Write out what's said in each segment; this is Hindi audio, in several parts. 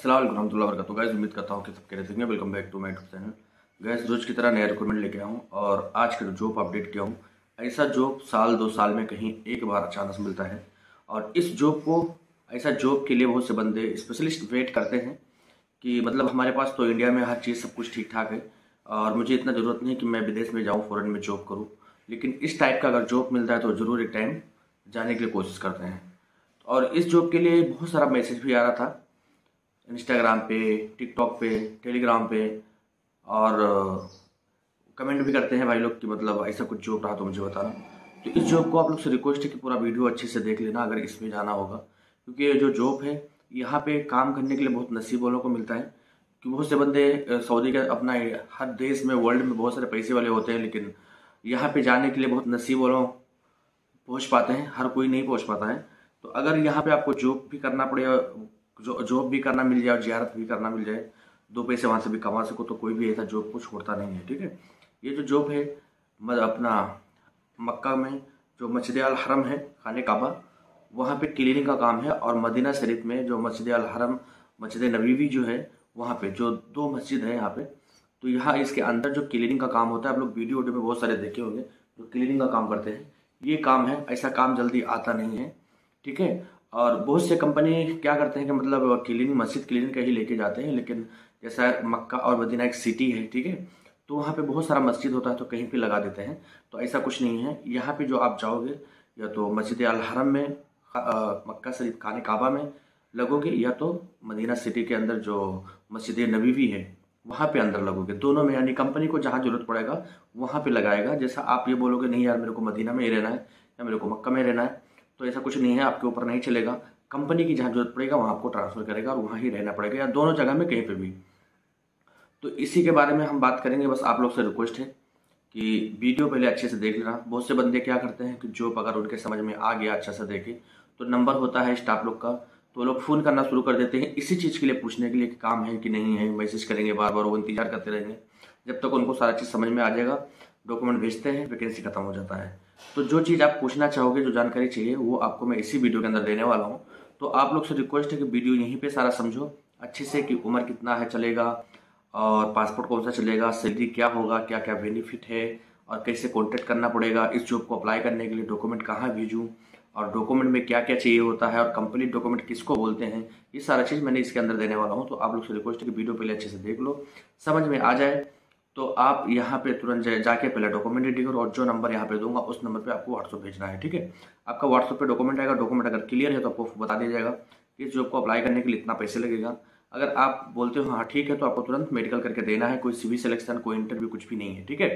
अस्सलाम वालेकुम वरकत गैस उम्मीद करता हूँ कि सब कह रहे welcome back to my YouTube channel guys रोज की तरह नया रिक्रूटमेंट लेके आऊँ और आज का जॉब अपडेट किया हूँ, ऐसा जॉब साल दो साल में कहीं एक बार अचानक मिलता है। और इस जॉब को, ऐसा जॉब के लिए बहुत से बंदे स्पेशलिस्ट वेट करते हैं कि मतलब हमारे पास तो इंडिया में हर चीज़ सब कुछ ठीक ठाक है और मुझे इतना ज़रूरत नहीं कि मैं विदेश में जाऊँ फ़ॉरन में जॉब करूँ। लेकिन इस टाइप का अगर जॉब मिलता है तो ज़रूर एक टाइम जाने के लिए कोशिश करते हैं। और इस जॉब के लिए बहुत सारा मैसेज भी आ रहा था इंस्टाग्राम पे टिकटॉक पे टेलीग्राम पे और कमेंट भी करते हैं भाई लोग कि मतलब ऐसा कुछ जॉब रहा तो मुझे बताना। तो इस जॉब को आप लोग से रिक्वेस्ट है कि पूरा वीडियो अच्छे से देख लेना अगर इसमें जाना होगा। क्योंकि जो जॉब है, यहाँ पे काम करने के लिए बहुत नसीब वालों को मिलता है कि बहुत से बंदे सऊदी का अपना हर देश में वर्ल्ड में बहुत सारे पैसे वाले होते हैं, लेकिन यहाँ पे जाने के लिए बहुत नसीब वालों पहुँच पाते हैं, हर कोई नहीं पहुँच पाता है। तो अगर यहाँ पे आपको जॉब भी करना पड़े जो जॉब भी करना मिल जाए और जियारत भी करना मिल जाए, दो पैसे वहाँ से भी कमा सको तो कोई भी ऐसा जॉब को छोड़ता नहीं है, ठीक है? ये जो जॉब है अपना मक्का में जो मस्जिद अल हरम है, खाने काबा, वहाँ पे क्लीनिंग का काम है और मदीना शरीफ में जो मस्जिद अल हरम मस्जिद नबीवी जो है, वहाँ पे जो दो मस्जिद है यहाँ पे तो यहाँ इसके अंदर जो क्लीनिंग का काम होता है, आप लोग वीडियो वीडियो में बहुत सारे देखे होंगे, जो क्लीनिंग का काम करते हैं, ये काम है, ऐसा काम जल्दी आता नहीं है, ठीक है? और बहुत से कंपनी क्या करते हैं कि मतलब क्लीनिंग मस्जिद क्लीनिंग का ही लेके जाते हैं, लेकिन जैसा मक्का और मदीना एक सिटी है, ठीक है? तो वहाँ पे बहुत सारा मस्जिद होता है तो कहीं पे लगा देते हैं। तो ऐसा कुछ नहीं है। यहाँ पे जो आप जाओगे, या तो मस्जिद अल हरम में मक्का शरीफ खाने काबा में लगोगे, या तो मदीना सिटी के अंदर जो मस्जिद नबीवी है, वहाँ पे अंदर लगोगे। दोनों में, यानी कंपनी को जहाँ ज़रूरत पड़ेगा, वहाँ पे लगाएगा। जैसा आप ये बोलोगे, नहीं यार, मेरे को मदीना में ही रहना है, या मेरे को मक्का में रहना है। तो ऐसा कुछ नहीं है, आपके ऊपर नहीं चलेगा। कंपनी की जहाँ ज़रूरत पड़ेगा, वहाँ आपको ट्रांसफ़र करेगा और वहाँ ही रहना पड़ेगा, या दोनों जगह में कहीं पर भी। तो इसी के बारे में हम बात करेंगे, बस आप लोग से रिक्वेस्ट है कि वीडियो पहले अच्छे से देख लेना। बहुत से बंदे क्या करते हैं कि जॉब अगर उनके समझ में आ गया अच्छा से देखे तो नंबर होता है स्टाफ लोग का तो लोग फ़ोन करना शुरू कर देते हैं। इसी चीज़ के लिए पूछने के लिए कि काम है कि नहीं है मैसेज करेंगे बार बार वो इंतज़ार करते रहेंगे। जब तक उनको सारा चीज़ समझ में आ जाएगा डॉक्यूमेंट भेजते हैं वैकेंसी खत्म हो जाता है। तो जो चीज़ आप पूछना चाहोगे, जो जानकारी चाहिए, वो आपको मैं इसी वीडियो के अंदर देने वाला हूँ। तो आप लोग से रिक्वेस्ट है कि वीडियो यहीं पे सारा समझो। अच्छे से कि उम्र कितना है चलेगा, और पासपोर्ट कौन सा चलेगा, सैलरी क्या होगा क्या क्या बेनिफिट है, और कैसे कॉन्टेक्ट करना पड़ेगा, इस जॉब को अप्लाई करने के लिए डॉक्यूमेंट कहाँ भेजूँ, और डॉक्यूमेंट में क्या क्या चाहिए होता है, और कंप्लीट डॉक्यूमेंट किसको बोलते हैं, ये सारा चीज़ मैंने इसके अंदर देने वाला हूँ। तो आप लोग से रिक्वेस्ट है कि वीडियो पहले अच्छे से देख लो, समझ में आ जाए। तो आप यहाँ पे तुरंत जाके पहले डॉक्यूमेंट रेडी करो और जो नंबर यहाँ पे दूँगा, उस नंबर पे आपको व्हाट्सअप भेजना है, ठीक है? आपका व्हाट्सअप पे डॉक्यूमेंट आएगा डॉक्यूमेंट अगर क्लियर है तो आपको बता दिया जाएगा कि इस जॉब को अप्लाई करने के लिए इतना पैसे लगेगा। अगर आप बोलते हो हाँ ठीक है तो आपको तुरंत मेडिकल करके देना है, कोई सीवी सिलेक्शन कोई इंटरव्यू कुछ भी नहीं है, ठीक है?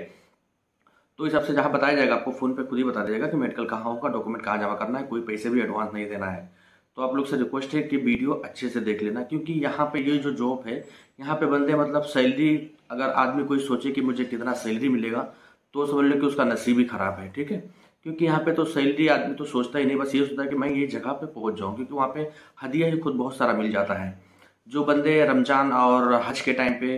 तो इस हिसाब से जहाँ बताया जाएगा, आपको फ़ोन पे खुद ही बता दिएगा कि मेडिकल कहाँ होगा डॉक्यूमेंट कहाँ जमा करना है, कोई पैसे भी एडवांस नहीं देना है। तो आप लोग से रिक्वेस्ट है कि वीडियो अच्छे से देख लेना, क्योंकि यहाँ पे ये जो जॉब है, यहाँ पे बंदे मतलब सैलरी अगर आदमी कोई सोचे कि मुझे कितना सैलरी मिलेगा तो समझ लो कि उसका नसीब ही खराब है, ठीक है? क्योंकि यहाँ पे तो सैलरी आदमी तो सोचता ही नहीं, बस ये सोचता है कि मैं ये जगह पे पहुँच जाऊँ, क्योंकि वहाँ पे हदिया ही खुद बहुत सारा मिल जाता है। जो बंदे रमज़ान और हज के टाइम पे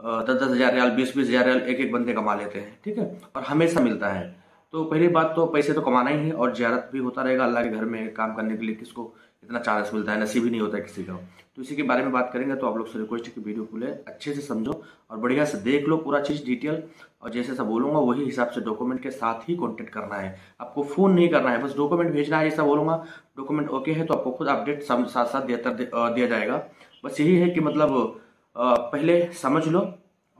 दस दस हज़ार रियाल बीस बीस हज़ार रियाल एक एक बंदे कमा लेते हैं, ठीक है? और हमेशा मिलता है। तो पहली बात तो पैसे तो कमाना ही है और ज्यारत भी होता रहेगा अल्लाह के घर में काम करने के लिए किसको इतना चांस मिलता है, नसीब ही नहीं होता है किसी का। तो इसी के बारे में बात करेंगे तो आप लोग से रिक्वेस्ट है कि वीडियो खुले, अच्छे से समझो और बढ़िया से देख लो पूरा चीज़ डिटेल और जैसे सब बोलूँगा, वही हिसाब से डॉक्यूमेंट के साथ ही कॉन्टेक्ट करना है। आपको फ़ोन नहीं करना है, बस डॉक्यूमेंट भेजना है जैसा बोलूँगा। डॉक्यूमेंट ओके है तो आपको खुद अपडेट साथ साथ दिया जाएगा। बस यही है कि मतलब पहले समझ लो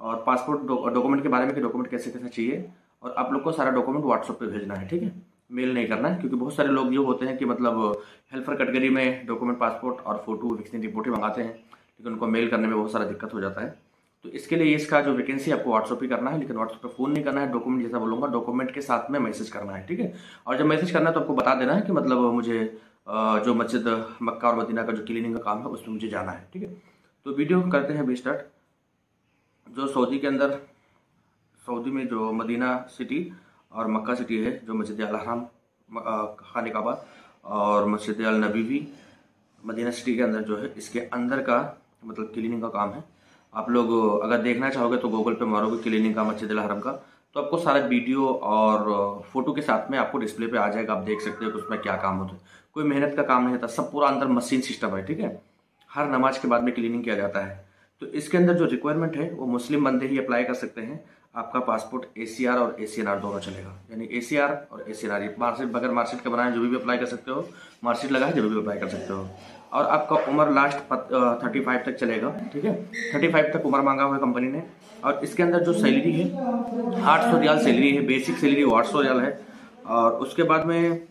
और पासपोर्ट डॉक्यूमेंट के बारे में कि डॉक्यूमेंट कैसे कैसे चाहिए। और आप लोग को सारा डॉक्यूमेंट व्हाट्सएप पे भेजना है, ठीक है? मेल नहीं करना है क्योंकि बहुत सारे लोग ये होते हैं कि मतलब हेल्पर कैटेगरी में डॉक्यूमेंट पासपोर्ट और फ़ोटो वैक्सीन रिपोर्ट ही मंगाते हैं, लेकिन उनको मेल करने में बहुत सारा दिक्कत हो जाता है। तो इसके लिए इसका जो वैकेंसी आपको व्हाट्सअप ही करना है, लेकिन व्हाट्सअप पे फ़ोन नहीं करना है डॉक्यूमेंट जैसा बोलूँगा डॉक्यूमेंट के साथ में मैसेज करना है, ठीक है? और जब मैसेज करना है तो आपको बता देना है कि मतलब मुझे जो मस्जिद, मक्का और मदीना का जो क्लीनिंग का काम है, उसमें मुझे जाना है, ठीक है? तो वीडियो करते हैं अभी स्टार्ट जो सऊदी के अंदर, सऊदी में जो मदीना सिटी और मक्का सिटी है, जो मस्जिद अलहराम खान काबा और मस्जिद अल नबीवी, मदीना सिटी के अंदर जो है, इसके अंदर का मतलब क्लीनिंग का काम है। आप लोग अगर देखना चाहोगे तो गूगल पे मारोगे क्लीनिंग का, मस्जिद हरम का तो आपको सारा वीडियो और फ़ोटो के साथ में आपको डिस्प्ले पे आ जाएगा, आप देख सकते हो कि उसमें क्या काम होता है। कोई मेहनत का काम नहीं होता, सब पूरा अंदर मशीन सिस्टम है, ठीक है? हर नमाज़ के बाद में क्लीनिंग किया जाता है। तो इसके अंदर जो रिक्वायरमेंट है, वो मुस्लिम बंदे ही अप्लाई कर सकते हैं। आपका पासपोर्ट एसीआर और ए दोनों चलेगा। यानी एसीआर और ए सी आर मार्कशीट, बगैर मार्कशीट का बनाए, जो भी अप्लाई कर सकते हो, मार्कशीट लगा है जो भी अप्लाई कर सकते हो। और आपका उम्र लास्ट थर्टी फाइव तक चलेगा, ठीक है? थर्टी फाइव तक उम्र मांगा हुआ है कंपनी ने। और इसके अंदर जो सैलरी है, आठ सौ रियाल सैलरी है बेसिक सैलरी वो आठ सौ रियाल है। और उसके बाद में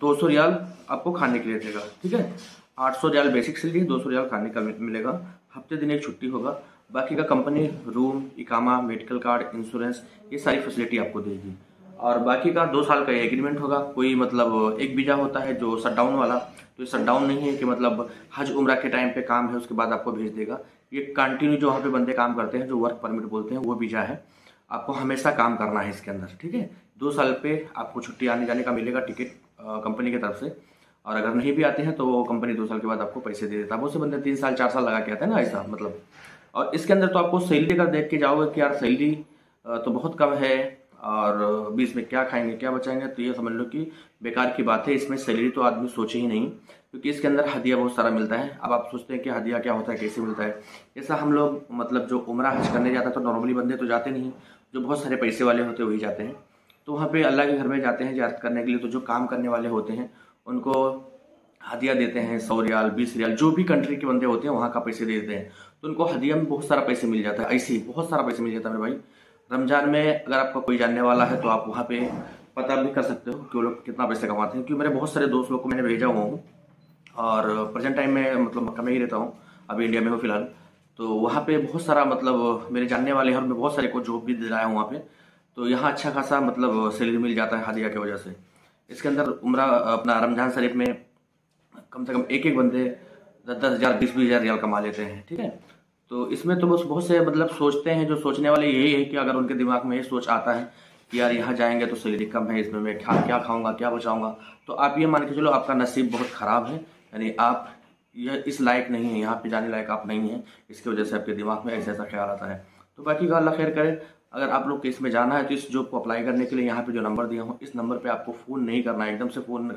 दो सौ रियाल आपको खाने के लिए देगा, ठीक है? आठ सौ रियाल बेसिक सैलरी दो सौ रियाल खाने का मिलेगा। हफ़्ते दिन एक छुट्टी होगा। बाकी का कंपनी रूम इकामा मेडिकल कार्ड इंश्योरेंस ये सारी फैसिलिटी आपको देगी और बाकी का दो साल का एग्रीमेंट होगा। कोई मतलब एक वीज़ा होता है जो शटडाउन वाला तो ये शटडाउन नहीं है कि मतलब हज उम्र के टाइम पे काम है, उसके बाद आपको भेज देगा। ये कंटिन्यू जो वहाँ पे बंदे काम करते हैं, जो वर्क परमिट बोलते हैं, वो वीज़ा है। आपको हमेशा काम करना है इसके अंदर, ठीक है? दो साल पे आपको छुट्टी आने जाने का मिलेगा टिकट कंपनी की तरफ़ से। और अगर नहीं भी आते हैं तो कंपनी दो साल के बाद आपको पैसे दे देता है। बहुत से बंदे तीन साल, चार साल लगा के आते हैं ना, ऐसा मतलब। और इसके अंदर तो आपको सैलरी का देख के जाओगे कि यार सैलरी तो बहुत कम है और बीच में क्या खाएँगे, क्या बचाएँगे तो ये समझ लो कि बेकार की बात है, इसमें सैलरी तो आदमी सोचे ही नहीं, क्योंकि इसके अंदर हदिया बहुत सारा मिलता है। अब आप सोचते हैं कि हदिया क्या होता है, कैसे मिलता है? जैसा हम लोग मतलब जो उम्र हज करने जाता है तो नॉर्मली बंदे तो जाते नहीं, जो बहुत सारे पैसे वाले होते वही जाते हैं। तो वहाँ पर अल्लाह के घर में जाते हैं जात करने के लिए तो जो काम करने वाले होते हैं, उनको हदिया देते हैं, सौ रियाल, बीस रियाल, जो भी कंट्री के बंदे होते हैं, वहाँ का पैसे दे देते हैं। तो उनको हदिया में बहुत सारा पैसे मिल जाता है, ऐसे ही बहुत सारा पैसे मिल जाता है मेरे भाई। रमज़ान में अगर आपका कोई जानने वाला है तो आप वहाँ पे पता भी कर सकते हो कि वो लोग कितना पैसे कमाते हैं। क्योंकि मेरे बहुत सारे दोस्त लोग को मैंने भेजा हुआ हूँ, और प्रेजेंट टाइम में मतलब मक्का में ही रहता हूँ, अभी इंडिया में हूँ फ़िलहाल। तो वहाँ पे बहुत सारा मतलब मेरे जानने वाले हैं, और मैं बहुत सारे को जॉब भी दिलाया हूँ वहाँ पे। तो यहाँ अच्छा खासा मतलब सैलरी मिल जाता है हादिया की वजह से। इसके अंदर उम्र अपना रमज़ान शरीफ में कम से कम एक एक बंदे दस दस हज़ार, बीस बीस हज़ार रियाल कमा लेते हैं, ठीक है? तो इसमें तो बस बहुत से मतलब सोचते हैं, जो सोचने वाले यही है कि अगर उनके दिमाग में ये सोच आता है कि यार यहाँ जाएँगे तो सैलरी कम है, इसमें मैं क्या क्या खाऊँगा, क्या बचाऊँगा तो आप ये मान के चलो आपका नसीब बहुत ख़राब है, यानी आप यह इस लायक नहीं है, यहाँ पे जाने लायक आप नहीं हैं, इसकी वजह से आपके दिमाग में ऐसा ऐसा ख्याल आता है। तो बाकी का अल्लाह खैर करे, अगर आप लोग केस में जाना है तो इस जॉब को अप्लाई करने के लिए यहाँ पे जो नंबर दिया हूँ, इस नंबर पे आपको फ़ोन नहीं करना है, एकदम से फ़ोन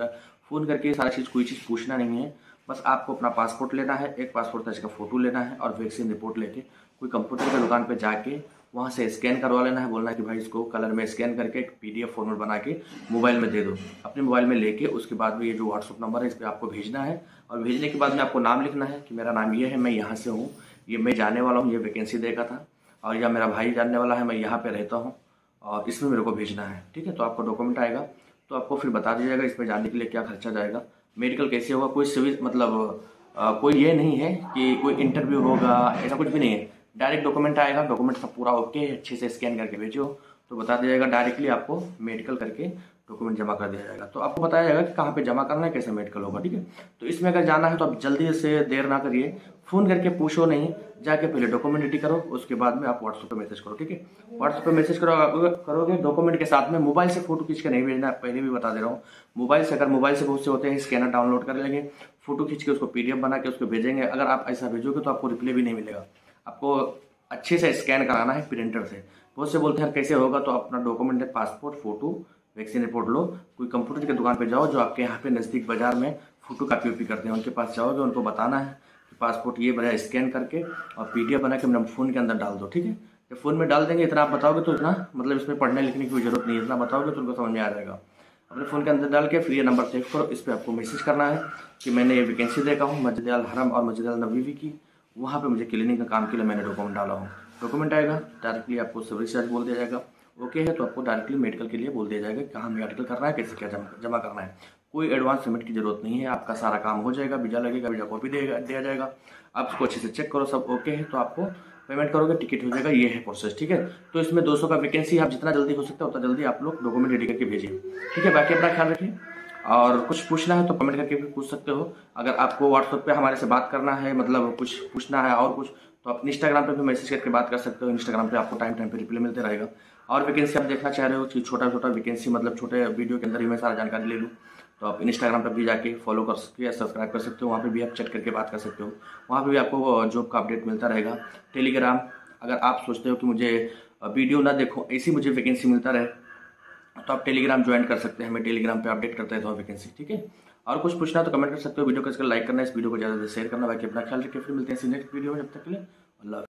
फ़ोन करके सारा चीज़, कोई चीज़ पूछना नहीं है। बस आपको अपना पासपोर्ट लेना है, एक पासपोर्ट साइज़ का फ़ोटो लेना है और वैक्सीन रिपोर्ट लेके कोई कंप्यूटर की दुकान पर जाके वहाँ से स्कैन करवा लेना है, बोलना है कि भाई इसको कलर में स्कैन करके एक पीडीएफ फॉर्मेट बना के मोबाइल में दे दो। अपने मोबाइल में लेके उसके बाद में ये जो व्हाट्सअप नंबर है, इस पर आपको भेजना है और भेजने के बाद में आपको नाम लिखना है कि मेरा नाम ये है, मैं यहाँ से हूँ। ये मैं जाने वाला हूँ, ये वैकेंसी देगा था और या मेरा भाई जानने वाला है, मैं यहाँ पे रहता हूँ और इसमें मेरे को भेजना है। ठीक है तो आपको डॉक्यूमेंट आएगा। तो आपको फिर बता दिया जाएगा इसमें जाने के लिए क्या खर्चा जाएगा। मेडिकल कैसे होगा कोई सिविल मतलब आ, कोई ये नहीं है कि कोई इंटरव्यू होगा ऐसा कुछ भी नहीं है। डायरेक्ट डॉक्यूमेंट आएगा डॉक्यूमेंट सब पूरा ओके अच्छे से स्कैन करके भेजो। तो बता दिया जाएगा डायरेक्टली आपको मेडिकल करके डॉक्यूमेंट जमा कर दिया जाएगा। तो आपको बताया जाएगा कि कहाँ पे जमा करना है कैसे मेडिकल होगा ठीक है? तो इसमें अगर जाना है तो आप जल्दी से देर ना करिए। फ़ोन करके पूछो नहीं, जाके पहले डॉक्यूमेंट रेडी करो, उसके बाद में आप व्हाट्सएप पे मैसेज करो, ठीक है? व्हाट्सएप पे मैसेज करो करोगे डॉक्यूमेंट के साथ में मोबाइल से फ़ोटो खींच के नहीं भेजना, पहले भी बता दे रहा हूँ। मोबाइल से, अगर मोबाइल से बहुत से होते हैं स्कैनर डाउनलोड कर लेंगे फ़ोटो खींच के उसको पीडीएफ बना के उसको भेजेंगे, अगर आप ऐसा भेजोगे तो आपको रिप्लाई भी नहीं मिलेगा। आपको अच्छे से स्कैन कराना है प्रिंटर से। बहुत से बोलते हैं कैसे होगा तो अपना डॉक्यूमेंट है पासपोर्ट फ़ोटो वैक्सीन रिपोर्ट लो। कोई कंप्यूटर की दुकान पर जाओ, जो आपके यहाँ पे नज़दीक बाज़ार में फ़ोटो कापी उपी करते हैं, उनके पास जाओगे उनको बताना है पासपोर्ट ये बना, स्कैन करके और पी बना के मेरे फ़ोन के अंदर डाल दो, ठीक है? जब फ़ोन में डाल देंगे, इतना आप बताओगे तो इतना मतलब इसमें पढ़ने लिखने की ज़रूरत नहीं है, इतना बताओगे तो उनको समझ में आ जाएगा। अपने फ़ोन के अंदर डाल के फिर ये नंबर सेव करो, इस पर आपको मैसेज करना है कि मैंने ये वैकेंसी देखा हूँ, मस्जिद अल हरम और मस्जिद अल नबीवी की, वहाँ पे मुझे क्लिनिक का काम के लिए मैंने डॉक्यूमेंट डाला हूँ। डॉक्यूमेंट आएगा डायरेक्टली आपको सर्विस चार्ज बोल दिया जाएगा। ओके है तो आपको डायरेक्टली मेडिकल के लिए बोल दिया जाएगा कहाँ मेडिकल करना है, कैसे क्या जमा जमा करना है। कोई एडवांस पेमेंट की ज़रूरत नहीं है, आपका सारा काम हो जाएगा वीज़ा लगेगा वीज़ा कॉपी देगा दिया जाएगा। आप उसको अच्छे से चेक करो, सब ओके है तो आपको पेमेंट करोगे टिकट हो जाएगा, ये है प्रोसेस ठीक है? तो इसमें 200 का वैकेंसी आप जितना जल्दी हो सकता है, उतना जल्दी आप लोग डॉक्यूमेंट रेडी करके भेजिए, ठीक है? बाकी अपना ख्याल रखिए। और कुछ पूछना है तो कमेंट करके भी पूछ सकते हो। अगर आपको व्हाट्सएप पे हमारे से बात करना है मतलब कुछ पूछना है और कुछ तो आप इंस्टाग्राम पे भी मैसेज करके बात कर सकते हो। इंस्टाग्राम पे आपको टाइम टाइम पे रिप्लाई मिलते रहेगा। और वैकेंसी आप देखना चाह रहे हो कि छोटा छोटा वैकेंसी मतलब छोटे वीडियो के अंदर ही मैं सारा जानकारी ले लूँ तो आप इंस्टाग्राम पर भी जाके फॉलो कर सकते हो सब्सक्राइब कर सकते हो। वहाँ पे भी आप चेक करके बात कर सकते हो। वहाँ पे भी आपको जॉब का अपडेट मिलता रहेगा। टेलीग्राम अगर आप सोचते हो कि मुझे वीडियो ना देखो, ऐसी मुझे वैकेंसी मिलता रहे तो आप टेलीग्राम ज्वाइन कर सकते हैं। मैं टेलीग्राम पे अपडेट करता रहता हूँ वैकेंसी ठीक है? और कुछ पूछना तो कमेंट कर सकते हो, वीडियो को इसका लाइक करना, इस वीडियो को ज़्यादा से शेयर करना, बाकी अपना ख्याल रखिए, फिर मिलते हैं नेक्स्ट वीडियो में, जब तक के लिए, अल्लाह